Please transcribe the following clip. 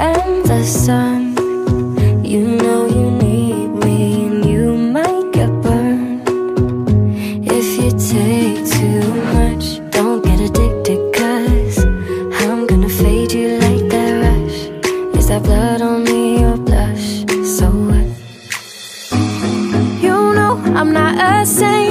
and the sun You know you need me and you might get burned If you take too much, don't get addicted Cause I'm gonna fade you like that rush Is that blood on me or blush? So what? You know I'm not a saint